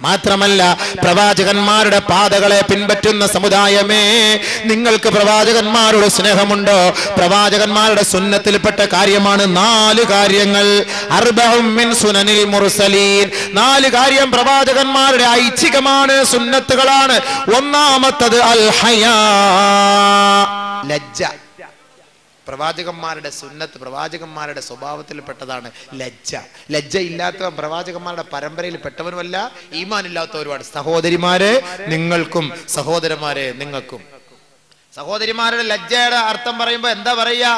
മാത്രമല്ല പ്രവാചകന്മാരുടെ പാതകളെ പിൻപറ്റുന്ന സമുദായമേ നിങ്ങൾക്ക് പ്രവാചകന്മാരുടെ സ്നേഹമുണ്ടോ? പ്രവാചകന്മാരുടെ സുന്നത്തിൽപ്പെട്ട കാര്യമാണ് നാല് കാര്യങ്ങൾ. അർബഉം മിൻ സുനനിൽ മുർസലീൻ. നാല് കാര്യം പ്രവാചകന്മാരുടെ ഐച്ഛികമാണ് സുന്നത്തുകളാണ്. ഒന്നാമത്തത് അൽ ഹയാ. ലജ്ജ. പ്രവാചകന്മാരുടെ സുന്നത്ത് പ്രവാചകന്മാരുടെ സ്വഭാവത്തിൽപ്പെട്ടതാണ് ലജ്ജ. ലജ്ജ ഇല്ലാത്തവൻ പ്രവാചകന്മാരുടെ പരമ്പരയിൽ പെട്ടവനുമല്ല ഈമാൻ ഇല്ലാത്തവരുമാണ് സഹോദരിമാരെ നിങ്ങൾക്കും സഹോദരന്മാരെ നിങ്ങൾക്കും. സഹോദരിമാരുടെ ലജ്ജയുടെ അർത്ഥം പറയുമ്പോൾ എന്താ പറയാ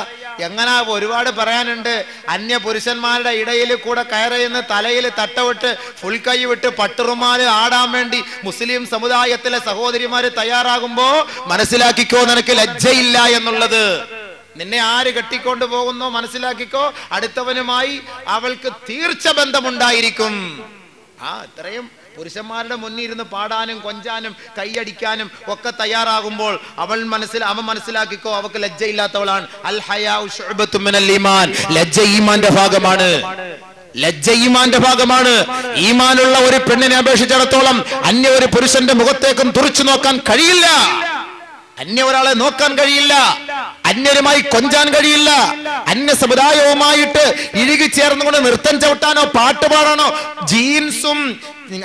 എങ്ങനെ ഒരുപാട് പറയാനുണ്ട്. അന്യ പുരുഷന്മാരുടെ ഇടയിൽ കൂടെ കയറിയെന്ന് തലയിൽ തട്ടവിട്ട് ഫുൾ കൈ വിട്ട് പട്ടുറുമാൽ ആടാൻ വേണ്ടി മുസ്ലിം സമുദായത്തിലെ സഹോദരിമാര് തയ്യാറാകുമ്പോ മനസ്സിലാക്കിക്കോ നിനക്ക് ലജ്ജയില്ല എന്നുള്ളത്. നിന്നെ ആര് കെട്ടിക്കൊണ്ട് പോകുന്നോ മനസ്സിലാക്കിക്കോ അടുത്തവനുമായി അവൾക്ക് തീർച്ച ബന്ധമുണ്ടായിരിക്കും. ആ ഇത്രയും പുരുഷന്മാരുടെ മുന്നിൽ ഇരുന്ന് പാടാനും കൊഞ്ചാനും കൈയടിക്കാനും ഒക്കെ തയ്യാറാകുമ്പോൾ അവൾ മനസ്സിൽ അവൻ മനസ്സിലാക്കിക്കോ അവൾക്ക് ലജ്ജയില്ലാത്തവളാണ്. അൽ ലജ്ജ ഈമാന്റെ ഭാഗമാണ്. ലജ്ജ ഈമാന്റെ ഭാഗമാണ്. ഈമാനുള്ള ഒരു പെണ്ണിനെ അപേക്ഷിച്ചിടത്തോളം അന്യ ഒരു പുരുഷന്റെ മുഖത്തേക്കും തുറച്ചു നോക്കാൻ കഴിയില്ല. അന്യ ഒരാളെ നോക്കാൻ കഴിയില്ല. അന്യരുമായി കൊഞ്ചാൻ കഴിയില്ല. അന്യ സമുദായവുമായിട്ട് ഇഴുകി ചേർന്നുകൊണ്ട് നൃത്തം ചവിട്ടാനോ പാട്ട് പാടാനോ ജീൻസും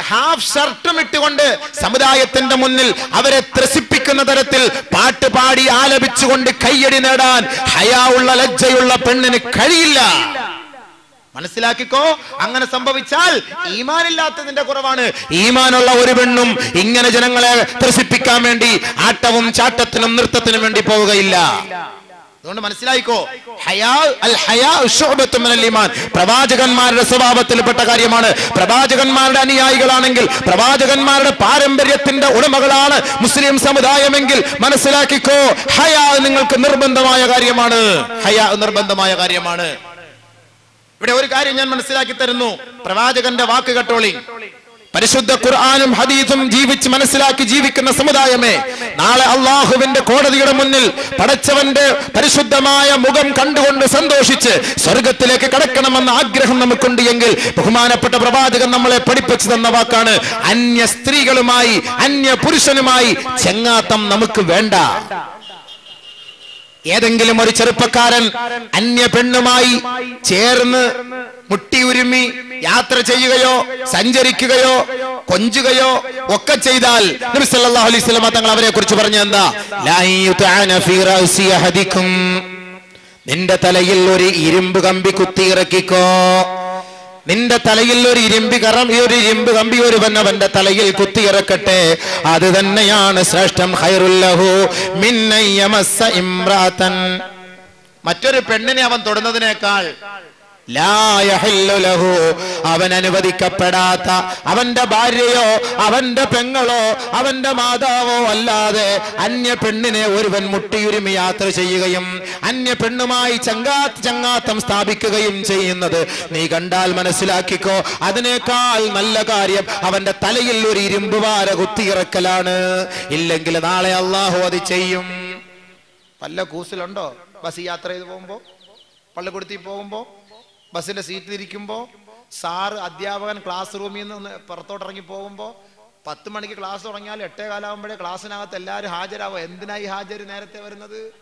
ഹാഫ് ഷർട്ടും ഇട്ടുകൊണ്ട് സമുദായത്തിന്റെ മുന്നിൽ അവരെ ത്രസിപ്പിക്കുന്ന തരത്തിൽ പാട്ട് പാടി ആലപിച്ചുകൊണ്ട് കയ്യടി നേടാൻ ഹയാ ഉള്ള ലജ്ജയുള്ള പെണ്ണിന് കഴിയില്ല. മനസ്സിലാക്കിക്കോ? അങ്ങനെ സംഭവിച്ചാൽ ഈമാനില്ലാത്തതിന്റെ കുറവാണ്. ഈമാനുള്ള ഒരു പെണ്ണും ഇങ്ങനെ ജനങ്ങളെ ത്രസിപ്പിക്കാൻ വേണ്ടി ആട്ടവും ചാട്ടത്തിനും നൃത്തത്തിനും വേണ്ടി പോവുകയില്ല. അതുകൊണ്ട് മനസ്സിലായിക്കോ? പ്രവാചകന്മാരുടെ സ്വഭാവത്തിൽപ്പെട്ട കാര്യമാണ്. പ്രവാചകന്മാരുടെ അനുയായികളാണെങ്കിൽ പ്രവാചകന്മാരുടെ പാരമ്പര്യത്തിന്റെ ഉടമകളാണ് മുസ്ലിം സമുദായമെങ്കിൽ മനസ്സിലാക്കിക്കോ? ഹയാ നിങ്ങൾക്ക് നിർബന്ധമായ കാര്യമാണ്. ഹയാ നിർബന്ധമായ കാര്യമാണ്. ഇവിടെ ഒരു കാര്യം ഞാൻ മനസ്സിലാക്കി തരുന്നു. പ്രവാചകന്റെ വാക്ക് കട്ടോളി. പരിശുദ്ധ ഖുർആാനും ഹദീസും ജീവിച്ച് മനസ്സിലാക്കി ജീവിക്കുന്ന സമുദായമേ നാളെ അള്ളാഹുവിന്റെ കോടതിയുടെ മുന്നിൽ പടച്ചവന്റെ പരിശുദ്ധമായ മുഖം കണ്ടുകൊണ്ട് സന്തോഷിച്ച് സ്വർഗത്തിലേക്ക് കടക്കണമെന്ന ആഗ്രഹം നമുക്കുണ്ട് എങ്കിൽ ബഹുമാനപ്പെട്ട പ്രവാചകൻ നമ്മളെ പഠിപ്പിച്ചു തന്ന വാക്കാണ് അന്യ സ്ത്രീകളുമായി അന്യ പുരുഷനുമായി ചെങ്ങാത്തം നമുക്ക് വേണ്ട. ഏതെങ്കിലും ഒരു ചെറുപ്പക്കാരൻ അന്യ പെണ്ണുമായി ചേർന്ന് മുട്ടിയുരുമി യാത്ര ചെയ്യുകയോ സഞ്ചരിക്കുകയോ കൊഞ്ചുകയോ ഒക്കെ ചെയ്താൽ നബി സല്ലല്ലാഹു അലൈഹി വസല്ലം തങ്ങൾ അവരെ കുറിച്ച് പറഞ്ഞ എന്താ നിന്റെ തലയിൽ ഒരു ഇരുമ്പ് കമ്പി കുത്തിയിറക്കിക്കോ. നിന്റെ തലയിൽ ഒരു ഇരുമ്പി കറം ഈ ഒരു ഇരുമ്പ് കമ്പി ഒരു വന്നവന്റെ തലയിൽ കുത്തിയിറക്കട്ടെ അത് തന്നെയാണ് ശ്രേഷ്ഠം ഹൈറുല്ലഹു മിന്നയ്യമസ ഇമ്രാത്തൻ മറ്റൊരു പെണ്ണിനെ അവൻ തൊടുന്നതിനേക്കാൾ. അവൻ അനുവദിക്കപ്പെടാത്ത അവന്റെ ഭാര്യയോ അവന്റെ പെങ്ങളോ അവന്റെ മാതാവോ അല്ലാതെ അന്യ പെണ്ണിനെ ഒരുവൻ മുട്ടിയുരുമി യാത്ര ചെയ്യുകയും അന്യ പെണ്ണുമായി ചങ്കാ ചങ്ങാത്തം സ്ഥാപിക്കുകയും ചെയ്യുന്നത്. നീ കണ്ടാൽ മനസ്സിലാക്കിക്കോ അതിനേക്കാൾ നല്ല കാര്യം അവന്റെ തലയിൽ ഒരു ഇരുമ്പ് വാര കുത്തിയിറക്കലാണ്. ഇല്ലെങ്കിൽ നാളെ അള്ളാഹു അത് ചെയ്യും. പല്ല കൂസിലുണ്ടോ? ബസ് യാത്ര ചെയ്ത് പോകുമ്പോ? പള്ളിക്കുടുത്തി പോകുമ്പോ? ബസ്സിന്റെ സീറ്റിൽ ഇരിക്കുമ്പോ സാറ് അധ്യാപകൻ ക്ലാസ് റൂമിൽ നിന്ന് പുറത്തോട്ട് ഇറങ്ങി പോകുമ്പോ പത്ത് മണിക്ക് ക്ലാസ് തുടങ്ങിയാൽ എട്ടേ കാലാകുമ്പോഴേ ക്ലാസ്സിനകത്ത് എല്ലാവരും ഹാജരാവും? എന്തിനായി ഹാജർ നേരത്തെ വരുന്നത്?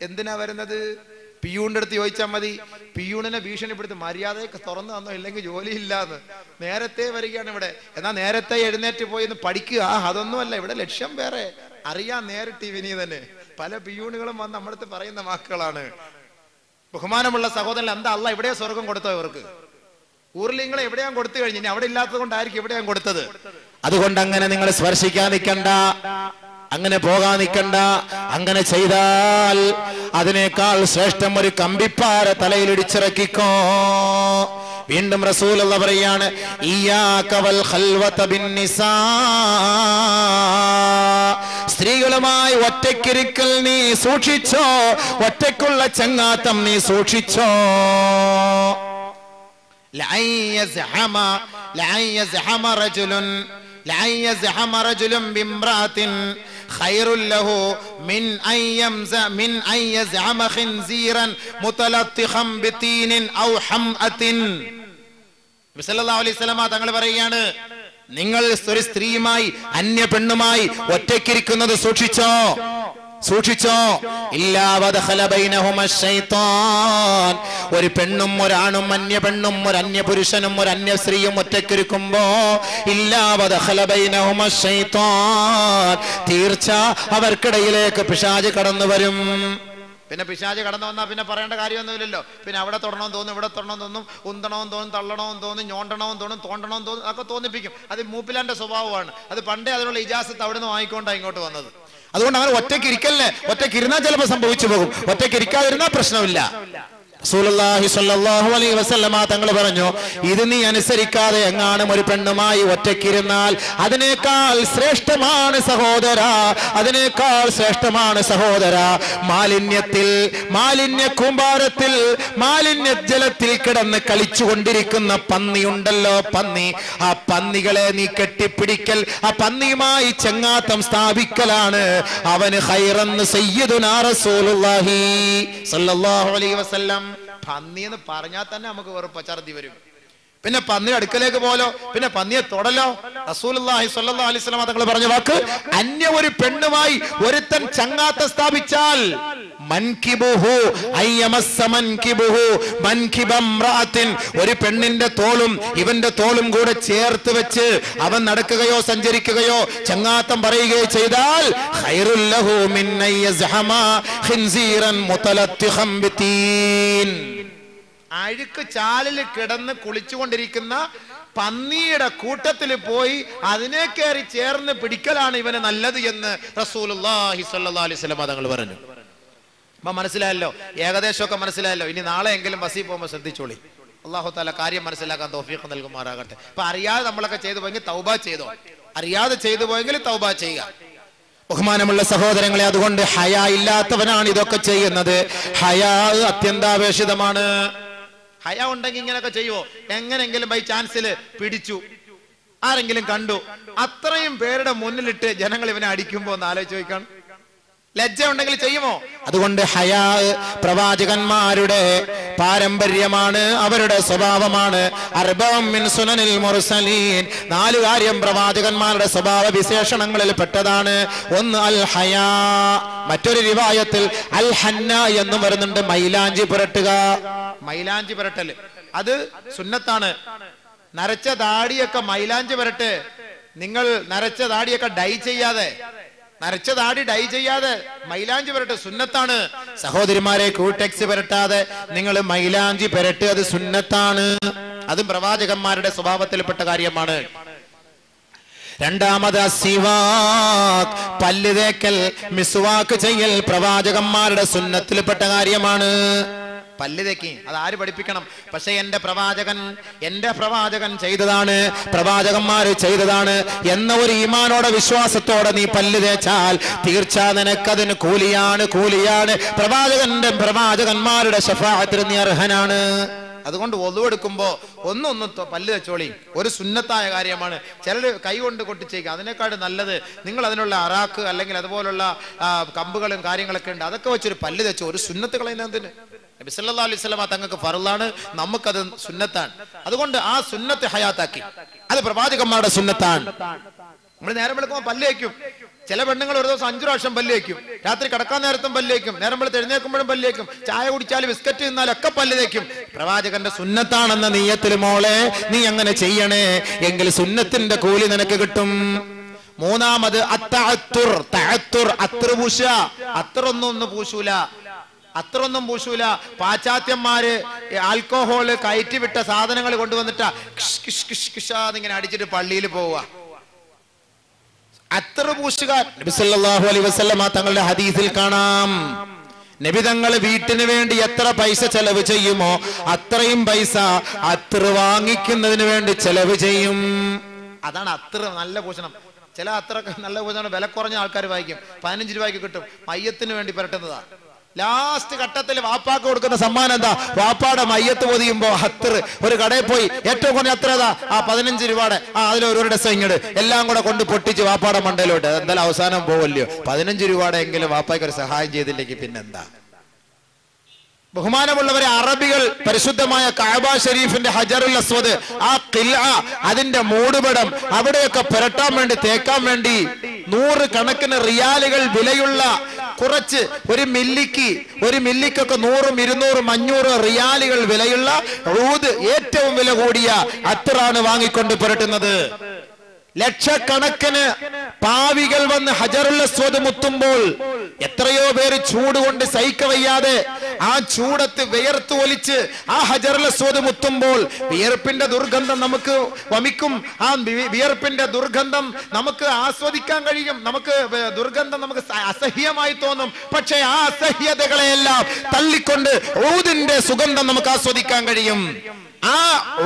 എന്തിനാ വരുന്നത്? പിയൂണിന്റെ അടുത്ത് ചോദിച്ചാൽ മതി. പിയൂണിനെ ഭീഷണിപ്പെടുത്തി മര്യാദയൊക്കെ തുറന്നു തന്നോ? ഇല്ലെങ്കിൽ ജോലിയില്ലാന്ന്. നേരത്തെ വരികയാണ് ഇവിടെ. എന്നാ നേരത്തെ എഴുന്നേറ്റ് പോയി ഒന്ന് പഠിക്കുക. അതൊന്നുമല്ല. ഇവിടെ ലക്ഷ്യം വേറെ. അറിയാൻ നേരിട്ട് ഇവനി തന്നെ. പല പിയൂണുകളും വന്ന് നമ്മുടെ പറയുന്ന വാക്കുകളാണ്. ബഹുമാനമുള്ള സഹോദരൻ എന്താ അല്ല എവിടെയാ സ്വർഗം കൊടുത്തോ ഇവർക്ക്? ഊർലിങ്ങളെ എവിടെയാ കൊടുത്തു കഴിഞ്ഞു ഇനി അവിടെ ഇല്ലാത്തത് കൊണ്ടായിരിക്കും എവിടെയാ കൊടുത്തത്. അതുകൊണ്ട് അങ്ങനെ നിങ്ങൾ സ്പർശിക്കാൻ നിൽക്കണ്ട. അങ്ങനെ പോകാൻ നിൽക്കണ്ട. അങ്ങനെ ചെയ്താൽ അതിനേക്കാൾ ശ്രേഷ്ഠം ഒരു കമ്പിപ്പാര തലയിൽ ഇടിച്ചിറക്കിക്കോ. വീണ്ടും റസൂൽ എന്ന് പറയാണ് ഇയ്യാക വൽ ഖൽവത ബിന്നിസാ. സ്ത്രീകളുമായി ഒറ്റക്കിരിക്കൽ നീ സൂക്ഷിച്ചോ? ഒറ്റക്കുള്ള ചങ്ങാത്തം നീ സൂക്ഷിച്ചോ? തങ്ങൾ പറയുകയാണ് നിങ്ങൾ ഒരു സ്ത്രീയുമായി അന്യ പെണ്ണുമായി ഒറ്റയ്ക്കിരിക്കുന്നത് സൂക്ഷിച്ചോ? സൂക്ഷിച്ചോ? ഒരു പെണ്ണും ഒരാണും അന്യ പെണ്ണും ഒരു അന്യ പുരുഷനും ഒരു അന്യ സ്ത്രീയും ഒറ്റക്കിരിക്കുമ്പോ തീർച്ച അവർക്കിടയിലേക്ക് പിശാജ് കടന്നു വരും പിന്നെ പിശാജ് കടന്നു വന്നാൽ പിന്നെ പറയേണ്ട കാര്യമൊന്നുമില്ലല്ലോ. പിന്നെ അവിടെ തൊടണമെന്ന് തോന്നും ഇവിടെ തൊടണമെന്ന് തോന്നും ഉന്തണമെന്ന് തോന്നും തള്ളണമെന്ന് തോന്നും ഞോണ്ടണമെന്ന് തോന്നും തോണ്ടണമെന്ന് തോന്നും അതൊക്കെ തോന്നിപ്പിക്കും. അത് മൂപ്പിലാന്റെ സ്വഭാവമാണ്. അത് പണ്ടേ അതിനുള്ള ഇജാസത്ത് അവിടെ നിന്ന് വാങ്ങിക്കൊണ്ടാണ് ഇങ്ങോട്ട് വന്നത്. അതുകൊണ്ട് അങ്ങനെ ഒറ്റയ്ക്ക് ഇരിക്കല്ലേ ഒറ്റയ്ക്ക് ഇരുന്നാൽ ചിലപ്പോൾ സംഭവിച്ചു പോകും. ഒറ്റയ്ക്ക് ഇരിക്കാതിരുന്നാൽ പ്രശ്നമില്ല. അലൈഹി വസല്ലമ തങ്ങൾ പറഞ്ഞു ഇത് നീ അനുസരിക്കാതെ എങ്ങാനും ഒരു പെണ്ണുമായി ഒറ്റക്കിരുന്നാൽ അതിനേക്കാൾ ശ്രേഷ്ഠമാണ് സഹോദര അതിനേക്കാൾ ശ്രേഷ്ഠമാണ് സഹോദര. മാലിന്യത്തിൽ മാലിന്യ കൂമ്പാരത്തിൽ മാലിന്യ ജലത്തിൽ കിടന്ന് കളിച്ചുകൊണ്ടിരിക്കുന്ന പന്നിയുണ്ടല്ലോ പന്നി. ആ പന്നികളെ നീ കെട്ടിപ്പിടിക്കൽ ആ പന്നിയുമായി ചെങ്ങാത്തം സ്ഥാപിക്കലാണ്. അവന് ഹൈറന്ന് സയ്യിദുനാ റസൂലുള്ളാഹി സല്ലല്ലാഹു അലൈഹി വസല്ലം പന്നി എന്ന് പറഞ്ഞാൽ തന്നെ നമുക്ക് വെറുപ്പ് ഛർദി വരും. പിന്നെ പന്നി അടുക്കലേക്ക് പോലോ പിന്നെ പന്നിയെ തൊടലോ? സ്വല്ലല്ലാഹു അലൈഹി വസല്ലം തങ്ങൾ പറഞ്ഞ വാക്ക് അന്യ ഒരു പെണ്ണുമായി ഒരുത്തൻ ചങ്ങാത്ത സ്ഥാപിച്ചാൽ ഒരു പെണ്ണിന്റെ തോളും ഇവന്റെ തോളും കൂടെ ചേർത്ത് വെച്ച് അവൻ നടക്കുകയോ സഞ്ചരിക്കുകയോ ചങ്ങാത്തം പറയുകയോ ചെയ്താൽ മുതലത്തിഖം അഴുക്ക് ചാലിൽ കിടന്ന് കുളിച്ചുകൊണ്ടിരിക്കുന്ന പന്നിയുടെ കൂട്ടത്തിൽ പോയി അതിനെ കയറി ചേർന്ന് പിടിക്കലാണ് ഇവന് നല്ലത് എന്ന് വസല്ലം തങ്ങൾ പറഞ്ഞു. അപ്പൊ മനസ്സിലായല്ലോ? ഏകദേശമൊക്കെ മനസ്സിലായല്ലോ? ഇനി നാളെ എങ്കിലും ബസ്സിൽ പോകുമ്പോൾ ശ്രദ്ധിച്ചോളി. അള്ളാഹു താല കാര്യം മനസ്സിലാക്കാൻ തോഫീഖ് നൽകുമാറാകട്ടെ. അപ്പൊ അറിയാതെ നമ്മളൊക്കെ ചെയ്തു പോയെങ്കിൽ തൗബ ചെയ്തോ? അറിയാതെ ചെയ്തു പോയെങ്കിൽ തൗബ ചെയ്യുക. ബഹുമാനമുള്ള സഹോദരങ്ങളെ അതുകൊണ്ട് ഹയ ഇല്ലാത്തവനാണ് ഇതൊക്കെ ചെയ്യുന്നത്. ഹയാ അത്യന്താപേക്ഷിതമാണ്. ഹയ ഉണ്ടെങ്കിൽ ഇങ്ങനെയൊക്കെ ചെയ്യുവോ? എങ്ങനെങ്കിലും ബൈ ചാൻസിൽ പിടിച്ചു. ആരെങ്കിലും കണ്ടു. അത്രയും പേരുടെ മുന്നിലിട്ട് ജനങ്ങൾ ഇവനെ അടിക്കുമ്പോ ഒന്ന് ആലോചിച്ച് ചോദിക്കണം ലജ്ജ ഉണ്ടെങ്കിൽ ചെയ്യുമോ? അതുകൊണ്ട് ഹയാ പ്രവാചകന്മാരുടെ പാരമ്പര്യമാണ് അവരുടെ സ്വഭാവമാണ്. സുനനിൽ മുർസലീൻ. നാല് കാര്യം പ്രവാചകന്മാരുടെ സ്വഭാവ വിശേഷണങ്ങളിൽ പെട്ടതാണ്. ഒന്ന് അൽ ഹയാ. മറ്റൊരു റിവായത്തിൽ അൽ ഹന്ന എന്ന് വരുന്നുണ്ട്. മൈലാഞ്ചി പുരട്ടുക. മൈലാഞ്ചി പുരട്ടൽ. അത് സുന്നത്താണ്. നരച്ച താടിയൊക്കെ മൈലാഞ്ചി പുരട്ട്. നിങ്ങൾ നരച്ച താടിയൊക്കെ ഡൈ ചെയ്യാതെ. നരച്ച താടി ഡൈ ചെയ്യാതെ. മൈലാഞ്ചി പുരട്ട് സുന്നത്താണ്. സഹോദരിമാരെ കൂട്ടെക്സ് പുരട്ടാതെ നിങ്ങൾ മൈലാഞ്ചി പുരട്ട് അത് സുന്നത്താണ്. അതും പ്രവാചകന്മാരുടെ സ്വഭാവത്തിൽപ്പെട്ട കാര്യമാണ്. രണ്ടാമത് സിവാക് പല്ല് തേക്കൽ മിസ്വാക്ക് ചെയ്യൽ പ്രവാചകന്മാരുടെ സുന്നത്തിൽപ്പെട്ട കാര്യമാണ്. പല്ല് അത് ആര് പഠിപ്പിക്കണം? പക്ഷെ എന്റെ പ്രവാചകൻ എന്റെ പ്രവാചകൻ ചെയ്തതാണ്. പ്രവാചകന്മാര് ചെയ്തതാണ്. എന്ന ഒരു ഈമാനോടെ വിശ്വാസത്തോടെ നീ പല്ല് തേച്ചാൽ തീർച്ച നിനക്കതിന് കൂലിയാണ് കൂലിയാണ്. പ്രവാചകന്റെ പ്രവാചകന്മാരുടെ ശഫാഅത്തിന് നീ അർഹനാണ്. അതുകൊണ്ട് ഒതുവെടുക്കുമ്പോ ഒന്നൊന്ന് പല്ല് തെച്ചോളി. ഒരു സുന്നത്തായ കാര്യമാണ്. ചിലർ കൈകൊണ്ട് കൊട്ടിച്ചേക്കുക അതിനേക്കാൾ നല്ലത് നിങ്ങൾ അതിനുള്ള അറാക്ക് അല്ലെങ്കിൽ അതുപോലുള്ള കമ്പുകളും കാര്യങ്ങളൊക്കെ ഉണ്ട്. അതൊക്കെ വെച്ചൊരു പല്ല് തെച്ചു. ഒരു സുന്നത്ത് കളയുന്നതിന് നബി സല്ലല്ലാഹു അലൈഹി വസല്ലമ തങ്ങൾക്ക് ഫറലാണ് നമുക്കത് സുന്നത്താണ്. അതുകൊണ്ട് ആ സുന്നത്ത് ഹയാത്താക്കി. അത് പ്രവാചകന്മാരുടെ സുന്നത്താണ്. നമ്മൾ നേരം വെളുക്കുമ്പോൾ പല്ല് വയ്ക്കും ചില പെണ്ണുങ്ങൾ ഒരു ദിവസം അഞ്ചു പ്രാവശ്യം പല്ല് വയ്ക്കും രാത്രി കിടക്കാൻ നേരത്തും പല്ല് വയ്ക്കും നേരം വെളുത്ത് എഴുന്നേൽക്കുമ്പോഴും പല്ല് വയ്ക്കും ചായ കുടിച്ചാൽ ബിസ്ക്കറ്റ് തിന്നാലും ഒക്കെ പല്ല് വയ്ക്കും പ്രവാചകന്റെ സുന്നത്താണെന്ന നീയത്തിൽ മോളെ നീ അങ്ങനെ ചെയ്യണേ. എങ്കിൽ സുന്നത്തിന്റെ കൂലി നിനക്ക് കിട്ടും. മൂന്നാമത് അത്തഅത്തുർ തഅത്തുർ അത്ര പൂശ അത്രൊന്നും ഒന്ന് പൂശൂല. അത്രൊന്നും പൂശൂല. പാശ്ചാത്യന്മാര് ആൽക്കോഹോൾ കയറ്റി വിട്ട സാധനങ്ങൾ കൊണ്ടുവന്നിട്ടാ കിഷ് കിഷ് കിഷ് കിഷാന്നിങ്ങനെ അടിച്ചിട്ട് പള്ളിയിൽ പോവുക. അത്ര പൂശുകാർ. തങ്ങളുടെ ഹദീസിൽ കാണാം. നബി തങ്ങൾ വീട്ടിന് വേണ്ടി എത്ര പൈസ ചെലവ് ചെയ്യുമോ അത്രയും പൈസ അത്ര വാങ്ങിക്കുന്നതിന് വേണ്ടി ചെലവ് ചെയ്യും. അതാണ് അത്ര നല്ല പൂഷണം ചില അത്ര നല്ല പൂഷണം വില കുറഞ്ഞ ആൾക്കാർ വായിക്കും പതിനഞ്ച് രൂപയ്ക്ക് കിട്ടും. മയ്യത്തിന് വേണ്ടി പുരട്ടുന്നതാ. ലാസ്റ്റ് ഘട്ടത്തിൽ വാപ്പാക്ക് കൊടുക്കുന്ന സമ്മാനം എന്താ? വാപ്പാടെ മയ്യത്ത് പൊതിയുമ്പോ ഹത്തർ. ഒരു കടയിൽ പോയി ഏറ്റവും കുറഞ്ഞ അത്ര ഏതാ ആ പതിനഞ്ച് രൂപയുടെ. ആ അതിൽ ഒരു ഡസ് ഇങ്ങട്. എല്ലാം കൂടെ കൊണ്ട് പൊട്ടിച്ച് വാപ്പാടെ മണ്ടയിലോട്ട്. എന്തായാലും അവസാനം പോവല്ലോ പതിനഞ്ച് രൂപയുടെ എങ്കിലും വാപ്പായ്ക്ക് ഒരു സഹായം ചെയ്തില്ലെങ്കിൽ പിന്നെന്താ? ബഹുമാനമുള്ളവരെ അറബികൾ പരിശുദ്ധമായ കാബ ഷരീഫിന്റെ ഹജറുൽ അസ്വദ് ആ കില്ല അതിന്റെ മൂടുപടം അവിടെയൊക്കെ പുരട്ടാൻ വേണ്ടി തേക്കാൻ വേണ്ടി നൂറ് കണക്കിന് റിയാലുകൾ വിലയുള്ള കുറച്ച് ഒരു മില്ലിക്ക് ഒരു മില്ലിക്കൊക്കെ നൂറും ഇരുന്നൂറും അഞ്ഞൂറ് റിയാലുകൾ വിലയുള്ള ഊത് ഏറ്റവും വില കൂടിയ അത്തറാണ് വാങ്ങിക്കൊണ്ട് പുരട്ടുന്നത്. ലക്ഷക്കണക്കിന് പാവികൾ വന്ന് ഹജറുള്ള സ്വത് മുത്തുമ്പോൾ എത്രയോ പേര് ചൂട് കൊണ്ട് സഹിക്ക വയ്യാതെ ആ ചൂടത്ത് വിയർത്ത് ഒലിച്ച് ആ ഹജറുള്ള സ്വത് മുത്തുമ്പോൾ വിയർപ്പിന്റെ ദുർഗന്ധം നമുക്ക് വമിക്കും. ആ വിയർപ്പിന്റെ ദുർഗന്ധം നമുക്ക് ആസ്വദിക്കാൻ കഴിയും. നമുക്ക് ദുർഗന്ധം നമുക്ക് അസഹ്യമായി തോന്നും. പക്ഷേ ആ അസഹ്യതകളെയെല്ലാം തള്ളിക്കൊണ്ട് ഊതിന്റെ സുഗന്ധം നമുക്ക് ആസ്വദിക്കാൻ കഴിയും. ആ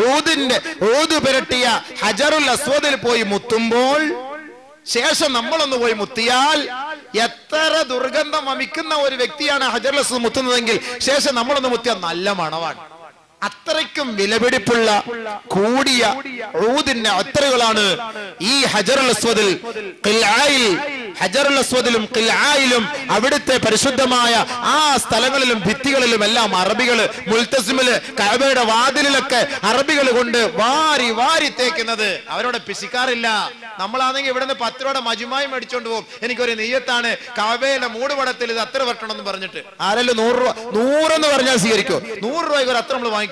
ഊതിന്റെ ഊത് പുരട്ടിയ ഹജറുൽ അസ്വദിൽ പോയി മുത്തുമ്പോൾ ശേഷം നമ്മളൊന്ന് പോയി മുത്തിയാൽ എത്ര ദുർഗന്ധം വമിക്കുന്ന ഒരു വ്യക്തിയാണ് ഹജറുൽ അസ്വദ് മുത്തുന്നതെങ്കിൽ ശേഷം നമ്മളൊന്ന് മുത്തിയാൽ നല്ല മണവാണ് അത്രയ്ക്കും വിലപിടിപ്പുള്ള കൂടിയ ഊതിന്റെ അത്തറുകളാണ് ഈ ഹജറുൽ അസ്വദിൽ ഹജറുൽ അസ്വദിലും ഖിൽആയിലും അവിടുത്തെ പരിശുദ്ധമായ ആ സ്ഥലങ്ങളിലും ഭിത്തികളിലും എല്ലാം അറബികൾ മുൽത്തസിമിൽ കഅബയുടെ വാതിലിലൊക്കെ അറബികൾ കൊണ്ട് വാരി വാരി തേക്കുന്നത്. അവരോട് പിശിക്കാറില്ല. നമ്മളാണെങ്കിൽ ഇവിടെ പത്ത് രൂപയുടെ മജുമായി മേടിച്ചോണ്ട് പോകും. എനിക്കൊരു നെയ്യത്താണ്. കഅബയുടെ മൂടുപടത്തിൽ ഇത് അത്ര വെട്ടണം എന്ന് പറഞ്ഞിട്ട്. ആരെല്ലാം നൂറ് രൂപ നൂറെന്ന് പറഞ്ഞാൽ സ്വീകരിക്കും? നൂറ് രൂപയ്ക്ക് ഒരു അത്ര നമ്മൾ വാങ്ങിക്കോ.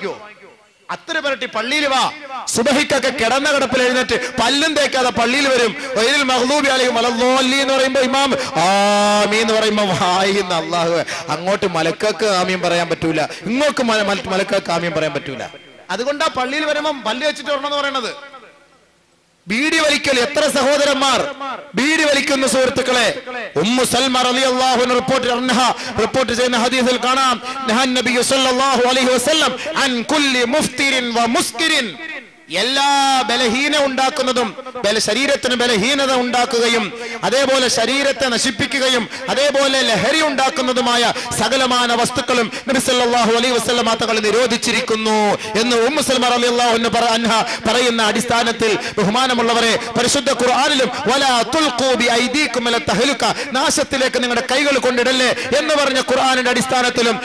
അത്ര പരട്ടി പള്ളിയിൽ വാ. സുബഹിക്കൊക്കെ കിടന്ന കിടപ്പിൽ എഴുന്നേറ്റ് പല്ലും തേക്കാതെ പള്ളിയിൽ വരും. വൈരിൽ മഹ്ലൂബി അലൈഹി മലന്നോല്ലി എന്ന് പറയുമ്പോ ഇമാം ആമി എന്ന് പറയുമ്പോ വായിന്ന് അള്ളാഹു അങ്ങോട്ട് മലക്കക്ക് ആമീൻ പറയാൻ പറ്റൂല. ഇങ്ങോട്ട് മല- ആമിയും മലക്കക്ക് ആമീൻ പറയാൻ പറ്റൂല. അതുകൊണ്ടാ പള്ളിയിൽ വരുമ്പം പല്ല് വെച്ചിട്ട് വരണം എന്ന് പറയണത്. ബീഡി വലിക്കൽ എത്ര സഹോദരന്മാർ? ബീഡി വലിക്കുന്ന സുഹൃത്തുക്കളെ ഉമ്മു സൽമ റളിയല്ലാഹു അൻഹ റിപ്പോർട്ട് അൻഹ റിപ്പോർട്ട് ചെയ്യുന്ന ഹദീസിൽ കാണാം. നബി സല്ലല്ലാഹു അലൈഹി വസല്ലം അൻ കുല്ലി മുഫ്തിരിൻ വ മുസ്കിരിൻ. എല്ലാ ബലഹീന ഉണ്ടാക്കുന്നതും ശരീരത്തിന് ബലഹീനത ഉണ്ടാക്കുകയും അതേപോലെ ശരീരത്തെ നശിപ്പിക്കുകയും അതേപോലെ ലഹരി ഉണ്ടാക്കുന്നതുമായ സകലമാന വസ്തുക്കളും നബി സല്ലല്ലാഹു അലൈഹി വസല്ലം തങ്ങൾ നിരോധിച്ചിരിക്കുന്നു എന്ന് ഉമ്മു സൽമ റളിയല്ലാഹു അൻഹ പറയുന്ന അടിസ്ഥാനത്തിൽ ബഹുമാനമുള്ളവരെ പരിശുദ്ധ ഖുർആനിലും നാശത്തിലേക്ക് നിങ്ങളുടെ കൈകൾ കൊണ്ടിടല്ലേ എന്ന് പറഞ്ഞ ഖുർആനിന്റെ അടിസ്ഥാനത്തിലും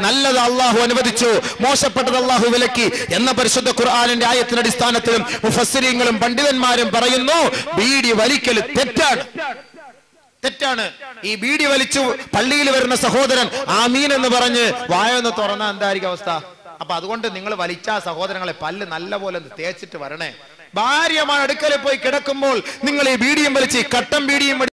നല്ലത് അള്ളാഹു അനുവദിച്ചു. മോശപ്പെട്ടത് അള്ളാഹു വിലക്കി എന്ന പരിശുദ്ധ ഖുർആാനിന്റെ ആയത്തിന്റെ അടിസ്ഥാനത്തിലും മുഫസ്സിരിങ്ങളും പണ്ഡിതന്മാരും പറയുന്നു ബീഡി വലിക്കൽ തെറ്റാണ്. തെറ്റാണ്. ഈ ബീഡി വലിച്ചു പള്ളിയിൽ വരുന്ന സഹോദരൻ ആമീൻ എന്ന് പറഞ്ഞ് വായൊന്ന് തുറന്ന എന്തായിരിക്കും അവസ്ഥ? അപ്പൊ അതുകൊണ്ട് നിങ്ങൾ വലിച്ച സഹോദരങ്ങളെ പല്ല് നല്ല പോലെ തേച്ചിട്ട് വരണേ. ഭാര്യമാർ അടുക്കളയിൽ പോയി കിടക്കുമ്പോൾ നിങ്ങൾ ഈ ബീഡിയും വലിച്ച് കട്ടം ബീഡിയും